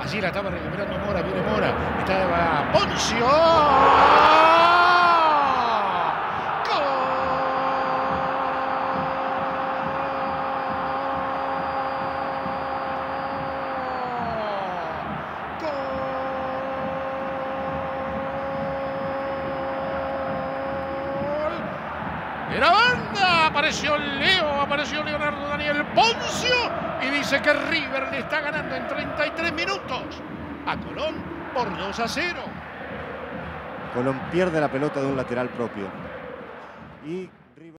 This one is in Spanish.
Allí la estaba recuperando Mora, viene Mora. Estaba Poncio. De la banda apareció Leo, apareció Leonardo Daniel Poncio y dice que River le está ganando en 33 minutos a Colón por 2 a 0. Colón pierde la pelota de un lateral propio. Y